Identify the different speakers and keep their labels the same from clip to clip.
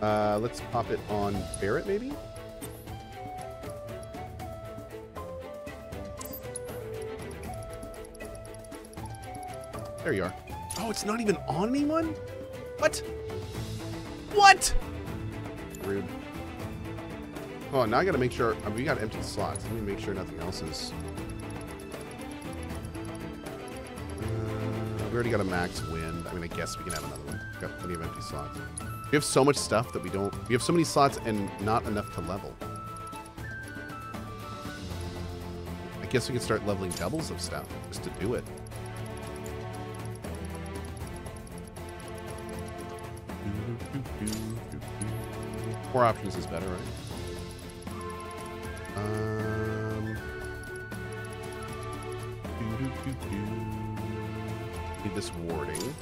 Speaker 1: Uh, let's pop it on Barret, maybe? There you are. Oh, it's not even on anyone? What? What? Rude. Oh, now I gotta make sure. uh, we got empty slots. Let me make sure nothing else is. Uh, we already got a max wind. I mean, I guess we can have another one. We've got plenty of empty slots. We have so much stuff that we don't. We have so many slots and not enough to level. I guess we can start leveling doubles of stuff just to do it. Four options is better, right? Um. Need this warding.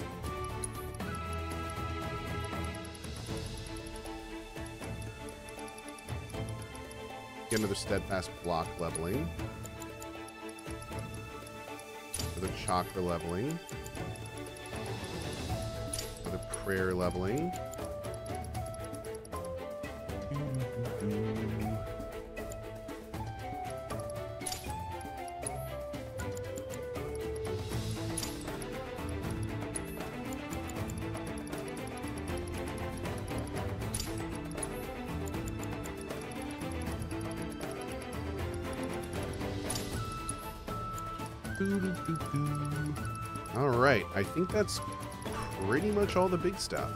Speaker 1: Another steadfast block leveling. Another chakra leveling. Another prayer leveling. Think that's pretty much all the big stuff.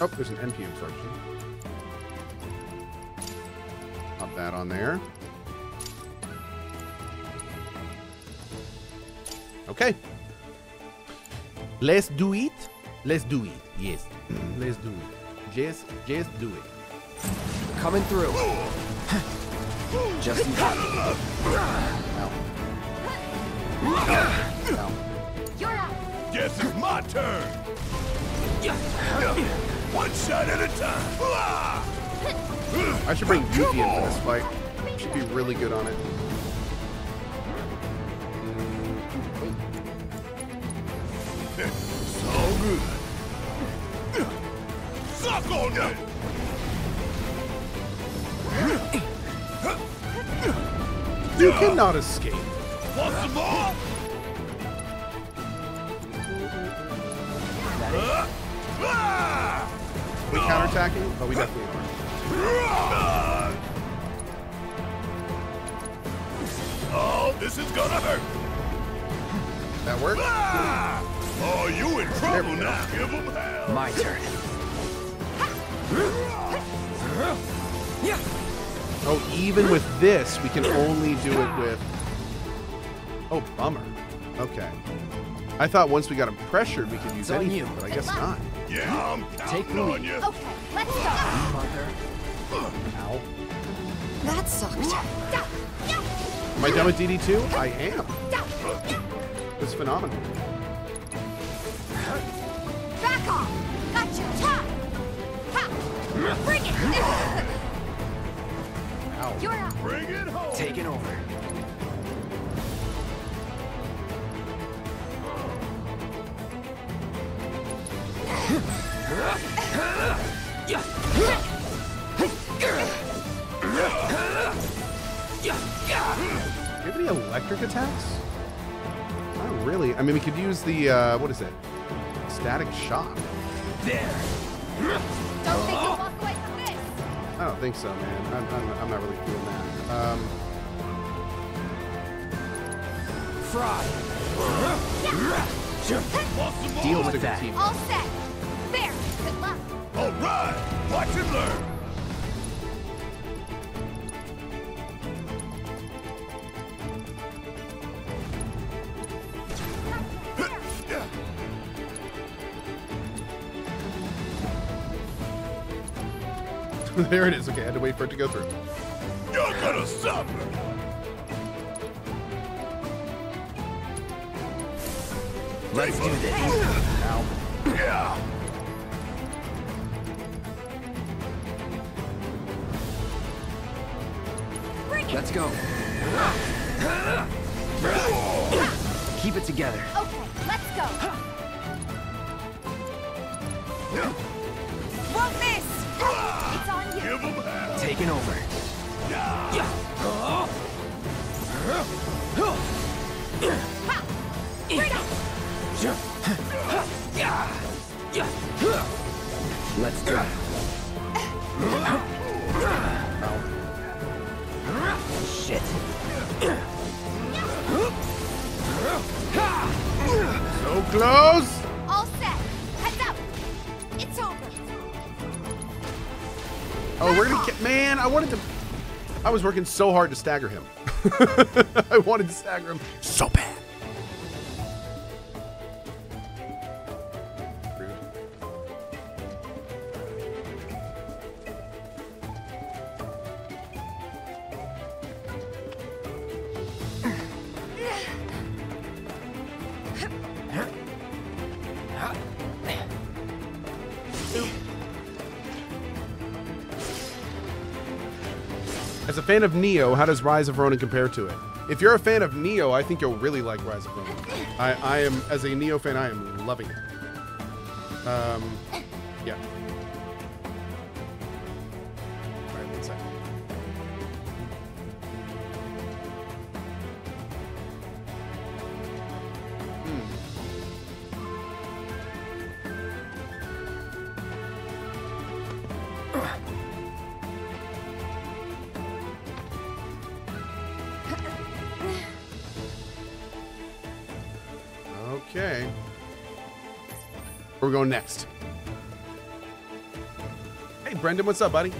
Speaker 1: Oh, there's an MP absorption. Pop that on there. Okay. Let's do it. Let's do it. Yes. Let's do it. Just, just do it.
Speaker 2: Coming through. Just in time.
Speaker 1: Ow. Ow.
Speaker 3: You're up.
Speaker 4: Guess it's my turn. One shot at a time.
Speaker 1: I should bring Yuffie in for this fight. She'd be really good on it.
Speaker 4: All good. Suck on it.
Speaker 1: You cannot escape.
Speaker 4: Want some more?
Speaker 1: We counterattacking? Oh, we definitely are.
Speaker 4: Oh, this is gonna hurt.
Speaker 1: That work?
Speaker 4: Oh, you in
Speaker 1: There
Speaker 4: trouble
Speaker 1: we go.
Speaker 4: now. Give him hell.
Speaker 2: My turn.
Speaker 1: Oh, even with this, we can only do it with... Oh, bummer. Okay. I thought once we got him pressured, we could use
Speaker 2: It's
Speaker 1: anything,
Speaker 2: you.
Speaker 1: but I guess not.
Speaker 4: Yeah, I'm
Speaker 2: Take
Speaker 4: counting
Speaker 2: the
Speaker 4: on
Speaker 2: lead.
Speaker 4: you.
Speaker 3: Okay, let's go.
Speaker 2: Mother.
Speaker 1: Ow.
Speaker 3: That sucked.
Speaker 1: Am I done with DD2? I am. It's phenomenal.
Speaker 3: Back off. Gotcha. Ha. Ha. Bring it.
Speaker 1: Ow.
Speaker 3: You're up.
Speaker 4: Bring it home.
Speaker 2: Taking over.
Speaker 1: Do you have any electric attacks? Not really. I mean, we could use the, uh, what is it? Static shock.
Speaker 2: There.
Speaker 3: Don't think you'll walk away from this.
Speaker 1: I don't think so, man. I'm, I'm, I'm not really feeling that. Um,
Speaker 2: Fry.
Speaker 4: Want?
Speaker 2: Deal with
Speaker 1: with
Speaker 2: that.
Speaker 1: team.
Speaker 3: All set. There. Good luck.
Speaker 4: All right. Watch and learn.
Speaker 1: there it is. Okay, I had to wait for it to go through.
Speaker 4: You're gonna suffer!
Speaker 2: Let's do this.
Speaker 1: Ow.
Speaker 4: Yeah.
Speaker 2: Let's go. Keep it together.
Speaker 3: Okay, let's go.
Speaker 2: Taking over. Let's go. Shit.
Speaker 1: So close. I wanted to. I was working so hard to stagger him. I wanted to stagger him so bad. Fan of Nioh, how does Rise of Ronin compare to it? If you're a fan of Nioh, I think you'll really like Rise of Ronin. I, I am, as a Nioh fan, I am loving it. Um, yeah. Where we going next? Hey, Brendan, what's up, buddy?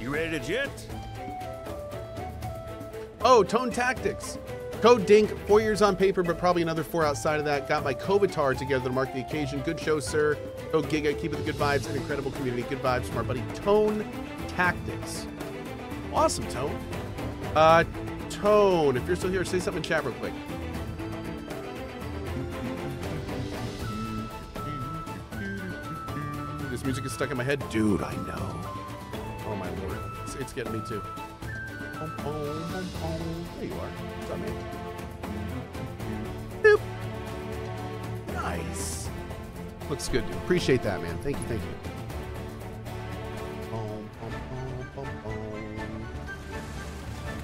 Speaker 4: You ready to jet?
Speaker 1: Oh, Tone Tactics. Code Dink, four years on paper, but probably another four outside of that. Got my Kovatar together to mark the occasion. Good show, sir. Code Giga, keep it the good vibes and incredible community. Good vibes from our buddy Tone Tactics. Awesome, Tone. Uh, Tone, if you're still here, say something in chat real quick. This music is stuck in my head. Dude, I know. Oh my lord. It's, it's getting me too. There you are. What's up, man? Boop. Nice. Looks good, dude. Appreciate that, man. Thank you, thank you.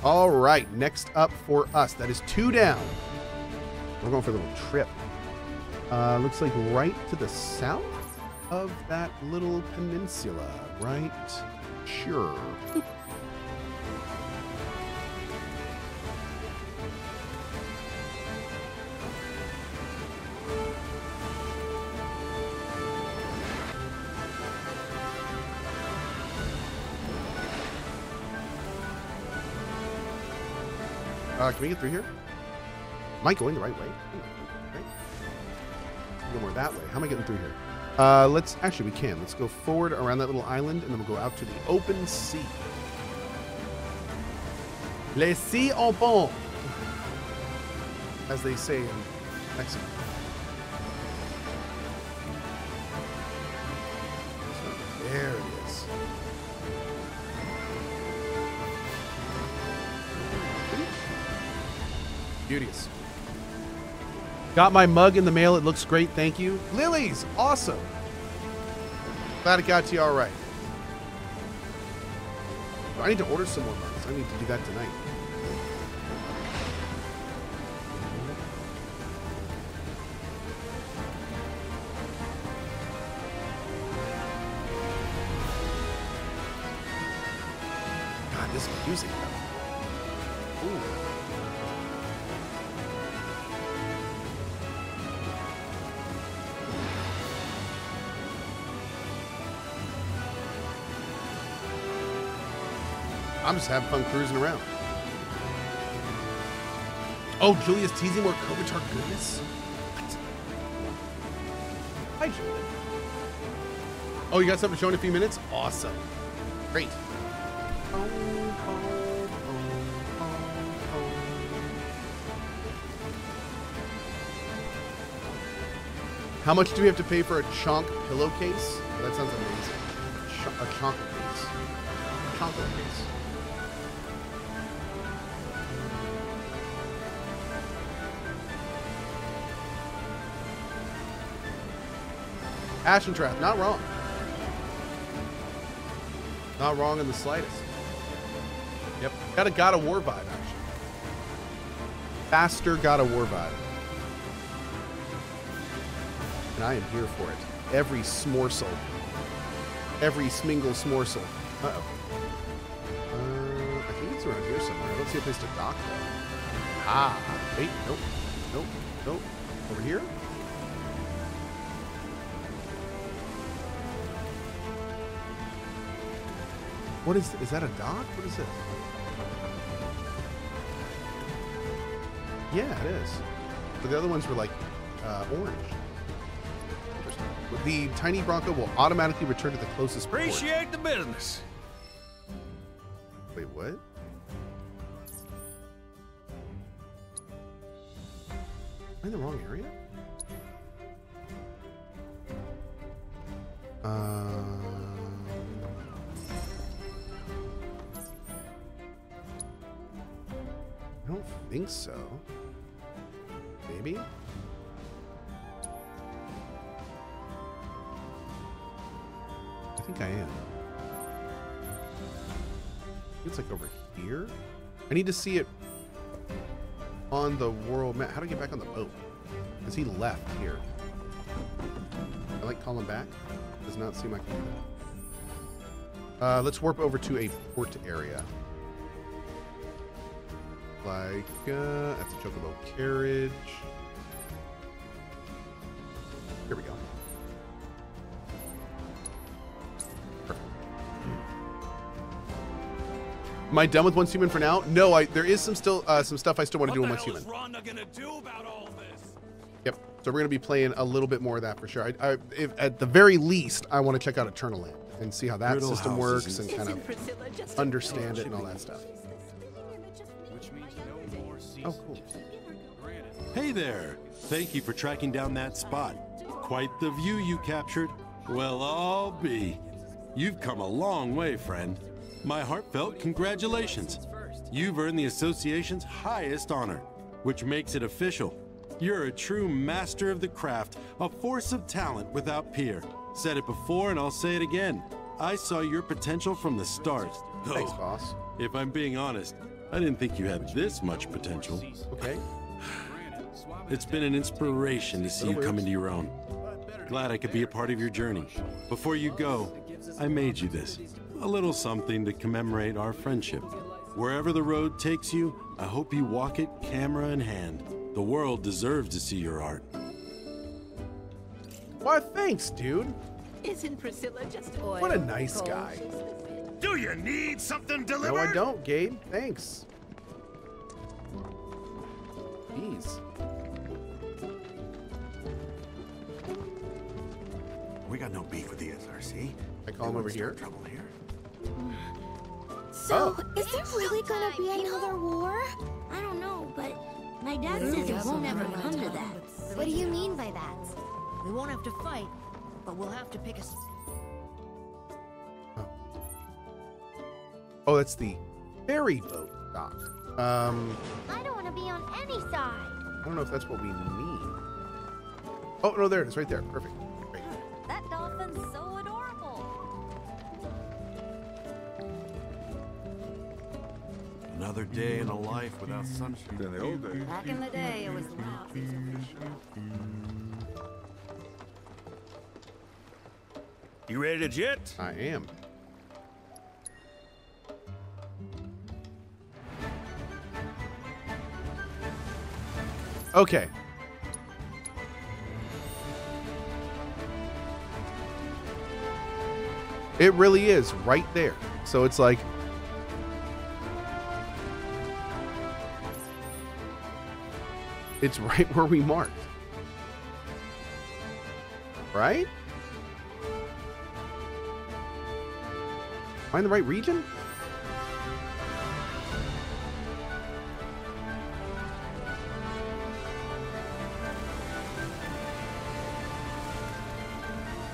Speaker 1: All right, next up for us. That is two down. We're going for a little trip. Uh, looks like right to the south of that little peninsula, right? Sure. Uh, can we get through here? Am I going the right way? Right? Go more that way. How am I getting through here? Uh, let's actually we can. Let's go forward around that little island, and then we'll go out to the open sea. Les sea en pont, as they say in Mexico. There it is. Beauteous. Got my mug in the mail. It looks great. Thank you. Lilies, awesome. Glad it got to you all right. I need to order some more mugs. I need to do that tonight. God, this music though. Ooh. I'm just having fun cruising around. Oh, Julia's teasing more Kovatar goodness? What? Hi, Julia. Oh, you got something to show in a few minutes? Awesome. Great. How much do we have to pay for a chonk pillowcase? That sounds amazing. Ch- a chonk case. console case. Ashen Trap, not wrong. Not wrong in the slightest. Yep, got a God of War vibe, actually. Faster God of War vibe. And I am here for it. Every smorsel. Every smingle smorsel. Uh-oh. Uh, I think it's around here somewhere. I don't see a place to dock, though. Ah, wait, nope. Nope, nope. Over here? What is, is that a dock? What is it? Yeah, it is. But the other ones were like uh, orange. The tiny Bronco will automatically return to the closest port.
Speaker 4: Appreciate the business.
Speaker 1: Wait, what? Am I in the wrong area? Um, think so. Maybe? I think I am. It's like over here. I need to see it on the world map. How do I get back on the boat? Because he left here. I like calling back. Does not seem like. Uh, let's warp over to a port area. Like, uh, that's a chocobo carriage. Here we go. Perfect. Am I done with Once Human for now? No, I there is some still uh, some stuff I still want to do on Once Human.
Speaker 4: Rhonda gonna do about all this?
Speaker 1: Yep. So we're gonna be playing a little bit more of that for sure. I, I if, at the very least, I want to check out Eternaland and see how that
Speaker 5: Riddle
Speaker 1: system works and
Speaker 5: and-
Speaker 1: kind of understand it and all that stuff. Oh, cool.
Speaker 5: Hey there! Thank you for tracking down that spot. Quite the view you captured. Well, I'll be. You've come a long way, friend. My heartfelt congratulations. You've earned the association's highest honor, which makes it official. You're a true master of the craft, a force of talent without peer. Said it before and I'll say it again. I saw your potential from the start.
Speaker 1: Thanks, boss.
Speaker 5: If I'm being honest, I didn't think you had this much potential.
Speaker 1: Okay.
Speaker 5: It's been an inspiration to see you come into your own. Glad I could be a part of your journey. Before you go, I made you this a little something to commemorate our friendship. Wherever the road takes you, I hope you walk it camera in hand. The world deserves to see your art.
Speaker 1: Why, thanks, dude.
Speaker 6: Isn't Priscilla just
Speaker 1: What a nice guy.
Speaker 4: Do you need something delivered? No.
Speaker 1: I don't, Gabe. Thanks. Jeez.
Speaker 7: We got no beef with the SRC.
Speaker 1: I call him over here.
Speaker 7: Trouble here.
Speaker 3: So, oh. is there really gonna be another war?
Speaker 8: I don't know, but my dad says it won't ever come to that.
Speaker 3: What do you mean by that?
Speaker 6: We won't have to fight, but we'll have to pick a.
Speaker 1: Oh, that's the ferry boat dock. Um,
Speaker 3: I don't want to be on any side.
Speaker 1: I don't know if that's what we mean. Oh, no, there it is, right there. Perfect. Great.
Speaker 3: That dolphin's so adorable.
Speaker 7: Another day in a life without sunshine.
Speaker 6: Back in the day, it was lousy.
Speaker 4: You ready to jet?
Speaker 1: I am. Okay. It really is right there. So it's like It's right where we marked. Right? In the right region?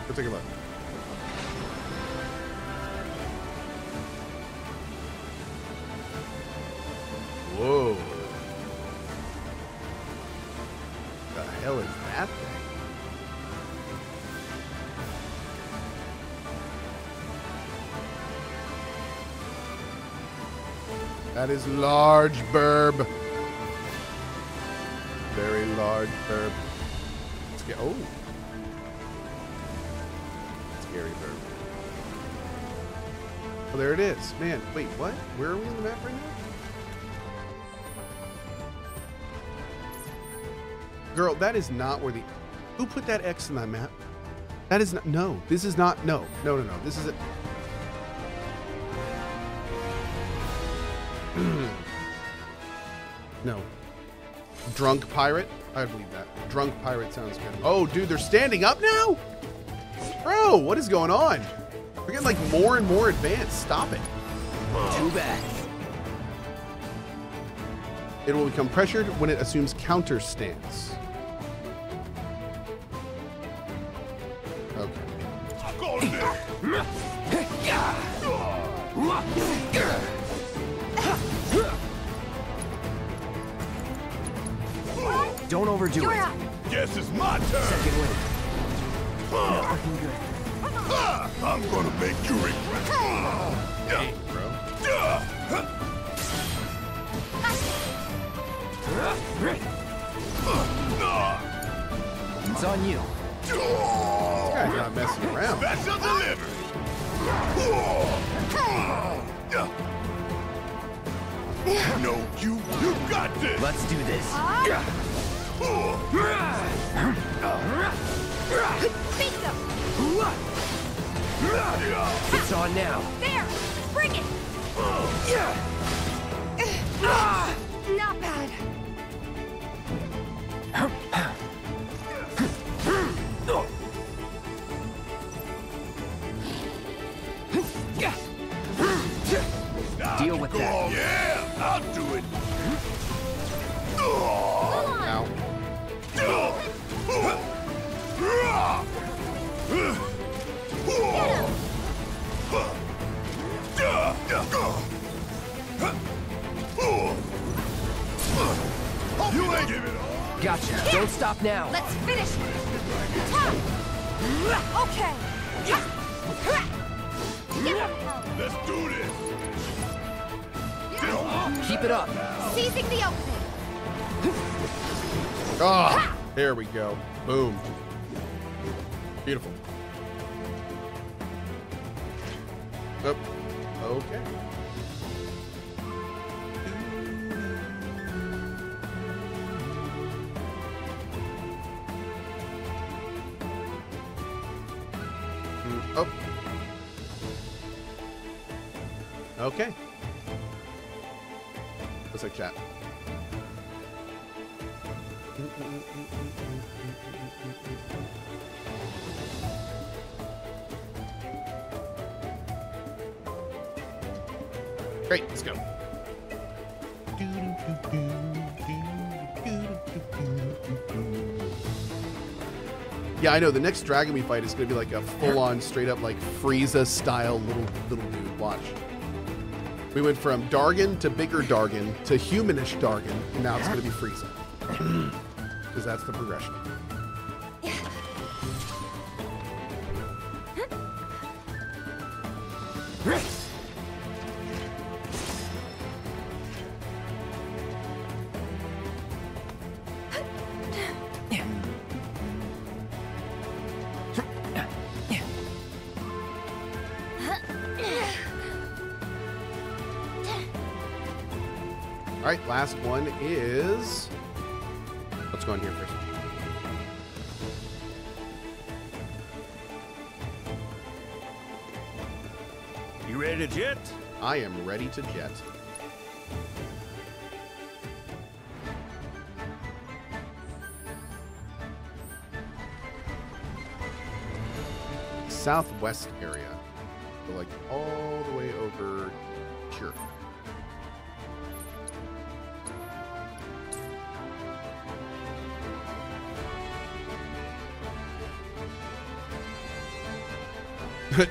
Speaker 1: Go take a look. Whoa. The hell is that thing? That is large burb. Very large burb. Let's get. Oh. Oh, there it is. Man, wait, what? Where are we on the map right now? Girl, that is not where the. Who put that X in that map? That is not. No, this is not. No, no, no, no. This is it. no. Drunk pirate? I believe that. Drunk pirate sounds good. Oh, dude, they're standing up now? Bro, what is going on? We're getting like more and more advanced. Stop it.
Speaker 2: Too bad.
Speaker 1: It will become pressured when it assumes counter stance. Okay.
Speaker 4: Suck on this!
Speaker 2: Don't overdo
Speaker 3: You're
Speaker 2: it.
Speaker 3: up.
Speaker 4: Guess it's my turn!
Speaker 2: Second win.
Speaker 4: Ah,
Speaker 2: Looking good.
Speaker 4: I'm gonna make you regret.
Speaker 1: Hey, bro.
Speaker 2: It's on you.
Speaker 1: This guy's not messing around.
Speaker 4: Special delivery! No, you, you got this!
Speaker 2: Let's do this. It's on now.
Speaker 3: There! Bring it!
Speaker 4: Oh, Not uh, give it.
Speaker 2: Don't stop now.
Speaker 3: Let's finish. Ta! Okay.
Speaker 4: Let's do this!
Speaker 2: Keep it up.
Speaker 3: Seizing the opening.
Speaker 1: Ah, there we go. Boom. Beautiful. Oh, okay. Okay. What's that chat? Great, let's go. Yeah, I know. The next dragon we fight is going to be like a full-on, straight-up like Frieza style little little dude. Watch. We went from Dargon to bigger Dargon to humanish Dargon, and now it's going to be Frieza. Because that's the progression. One is. Let's go in here first.
Speaker 4: You ready to jet?
Speaker 1: I am ready to jet. Southwest area. So like all the way over here.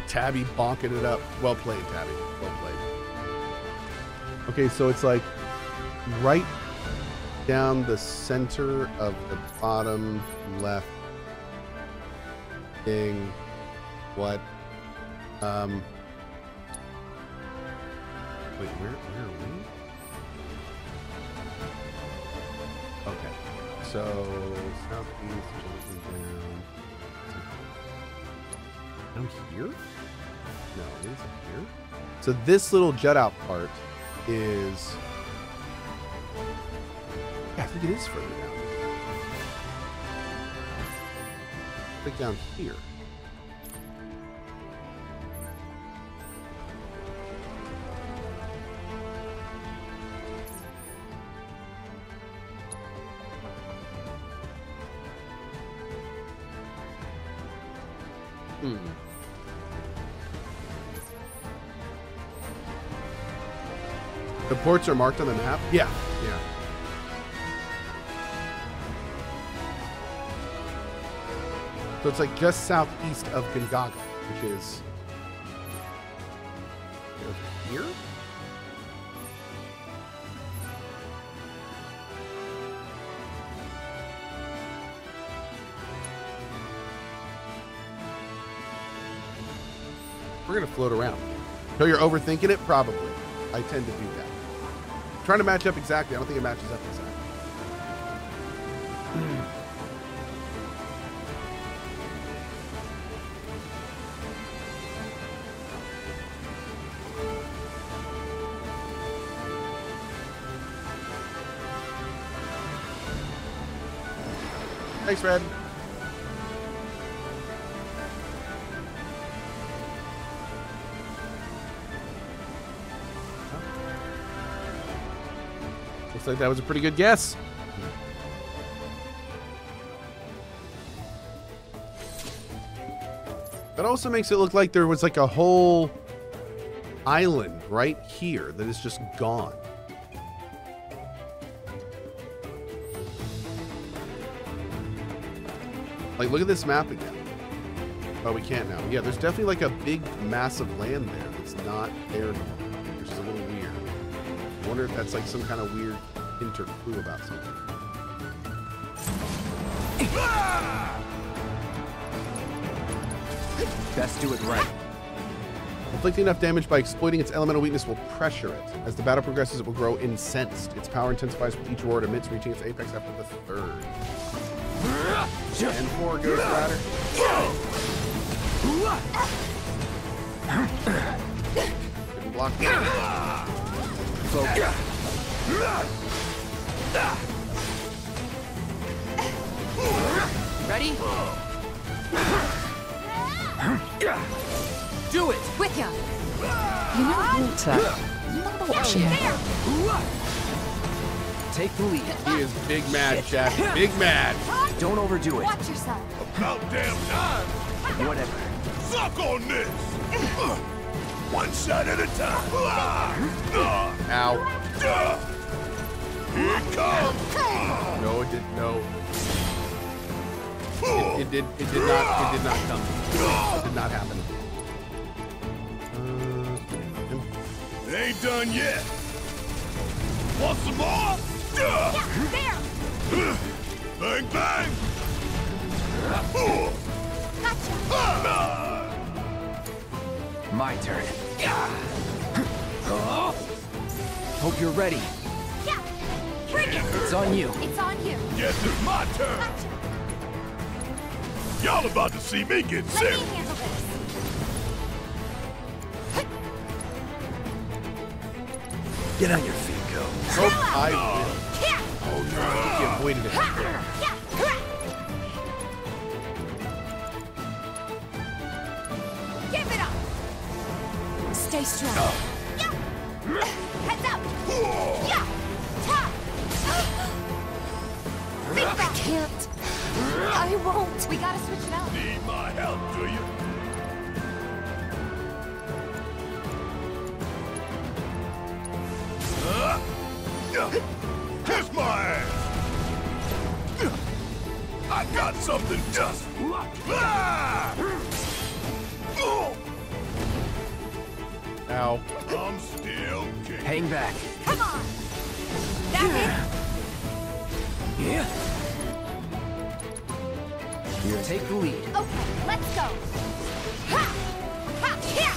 Speaker 1: Tabby bonking it up. Well played, Tabby. Well played. Okay, so it's like right down the center of the bottom left thing. What? Um. Wait, where, where are we? Okay. So, southeast, down. Down here? No, it isn't here. So this little jet out part is. Yeah, I think it is further down. Like down here. Are marked on the map? Yeah, yeah. So it's like just southeast of Gongaga, which is over here. We're gonna float around. So you're overthinking it? Probably. I tend to do that. Trying to match up exactly. I don't think it matches up exactly. Thanks, Red. Looks like that was a pretty good guess. That also makes it look like there was like a whole island right here that is just gone. Like, look at this map again. Oh, we can't now. Yeah, there's definitely like a big mass of land there that's not there anymore, wonder if that's like some kind of weird hint or clue about something.
Speaker 2: Best do it right.
Speaker 1: Inflicting enough damage by exploiting its elemental weakness will pressure it. As the battle progresses, it will grow incensed. Its power intensifies with each roar it emits, reaching its apex after the third. And four Ghost Rider. Didn't block that.
Speaker 2: Focus. Ready? Do it!
Speaker 3: With ya.
Speaker 9: You know, Walter, you remember watching
Speaker 3: There.
Speaker 2: Take the lead.
Speaker 1: He is big mad, Chad. Big mad.
Speaker 2: Don't overdo it.
Speaker 3: Watch yourself.
Speaker 4: About damn time.
Speaker 2: Whatever.
Speaker 4: Suck on this. One shot at a time.
Speaker 1: Ow.
Speaker 4: Here it comes.
Speaker 1: No, it didn't. no. It, it did it did not it did not come. It did not happen. Uh,
Speaker 4: It ain't done yet. Want some more? Ah.
Speaker 3: There.
Speaker 4: Bang, bang.
Speaker 3: Gotcha.
Speaker 4: Ah.
Speaker 2: My turn. Hope you're ready.
Speaker 3: Yeah. Bring it.
Speaker 2: It's on you.
Speaker 3: It's on you.
Speaker 4: Guess it's my turn.
Speaker 3: Gotcha.
Speaker 4: Y'all about to see me get
Speaker 3: Let
Speaker 4: sick.
Speaker 3: me handle this.
Speaker 2: Get on your feet, go.
Speaker 1: oh, I will. Oh no, he avoided it.
Speaker 3: Yeah. Stay strong. Yeah. Heads up. Yeah. Ta. Think. I can't. I won't. We gotta switch it out.
Speaker 4: Need my help, do you? Uh, uh, Kiss my ass! I got something just... Ah! Oh,
Speaker 1: Ow.
Speaker 4: I'm still kicking.
Speaker 2: Hang back.
Speaker 3: Come on. That's it.
Speaker 2: Yeah. You take the lead.
Speaker 3: Okay, let's go. Ha! Ha! Here!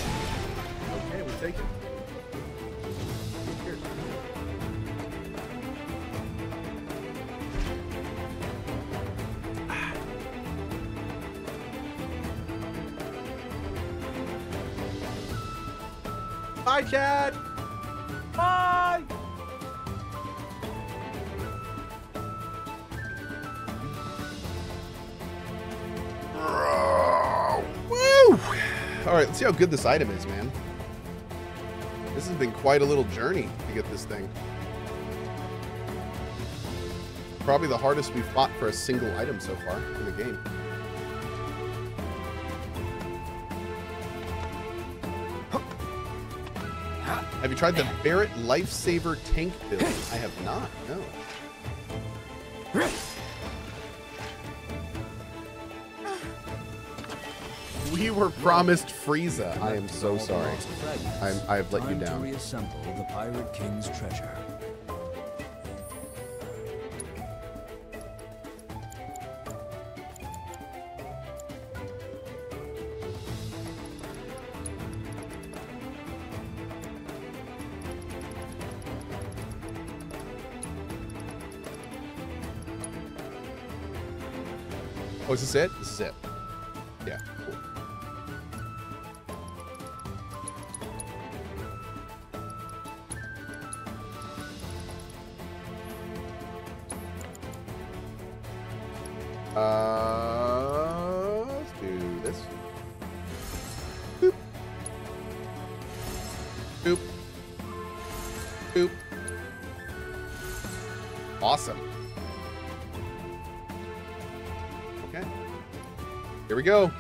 Speaker 1: Okay, we take it. Bye, Chad. Bye. Woo! All right, let's see how good this item is, man. This has been quite a little journey to get this thing. Probably the hardest we've fought for a single item so far in the game. You tried the Barret Lifesaver tank build? I have not, no. We were promised Frieza. I am so sorry. I'm, I've let you
Speaker 2: Time to
Speaker 1: down.
Speaker 2: reassemble the Pirate King's treasure.
Speaker 1: Is it? This is it. Yeah, cool. Uh, let's do this. Boop. Boop. Boop. Awesome. Here we go.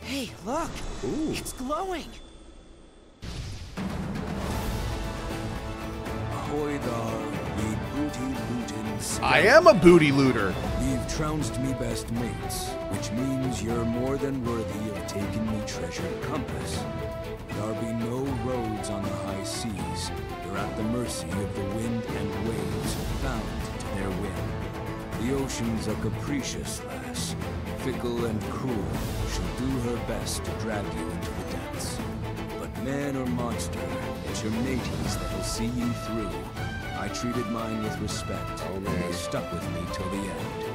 Speaker 10: Hey, look!
Speaker 1: Ooh.
Speaker 10: It's glowing!
Speaker 2: Ahoy thar, ye booty lootin'
Speaker 1: I am a booty looter.
Speaker 2: You've trounced me best mates, which means you're more than worthy of taking me treasure compass. There be no seas. You're at the mercy of the wind and waves, bound to their whim. The ocean's a capricious lass, fickle and cruel. She'll do her best to drag you into the depths. But man or monster, it's your mateys that'll see you through. I treated mine with respect, and they stuck with me till the end.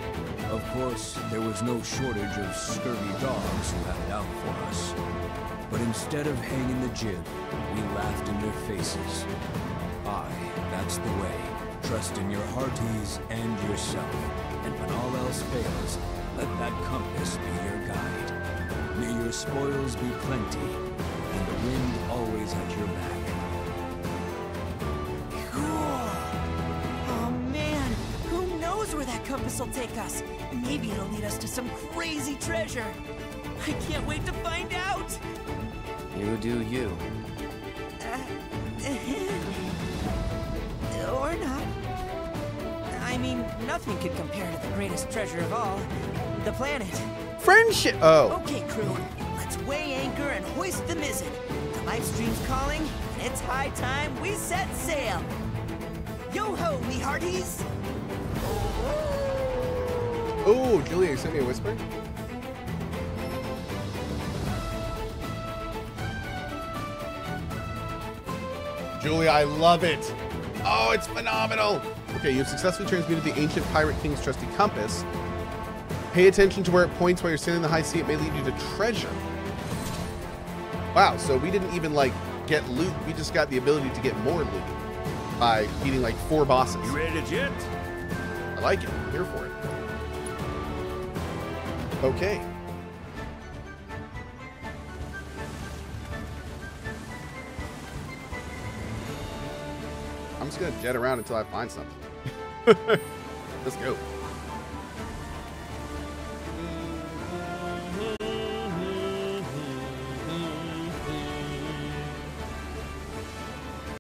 Speaker 2: Of course, there was no shortage of scurvy dogs who had it out for us. But instead of hanging the jib, we laughed in their faces. Aye, that's the way. Trust in your hearties and yourself. And when all else fails, let that compass be your guide. May your spoils be plenty, and the wind always at your back.
Speaker 10: Compass will take us? Maybe it'll lead us to some crazy treasure. I can't wait to find out!
Speaker 2: You do you.
Speaker 10: Uh, or not. I mean, nothing could compare to the greatest treasure of all the planet.
Speaker 1: Friendship. Oh.
Speaker 10: Okay, crew, let's weigh anchor and hoist the mizzen. The live stream's calling, and it's high time we set sail. Yo ho, me hearties!
Speaker 1: Oh, Julia, you sent me a whisper? Julia, I love it. Oh, it's phenomenal. Okay, you've successfully transmuted the ancient pirate king's trusty compass. Pay attention to where it points while you're sailing in the high sea. It may lead you to treasure. Wow, so we didn't even like get loot. We just got the ability to get more loot by beating like four bosses.
Speaker 4: You ready to jet?
Speaker 1: I like it. I'm here for it. Okay. I'm just gonna jet around until I find something. Let's go.